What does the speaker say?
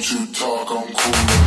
Don't you talk, I'm cool.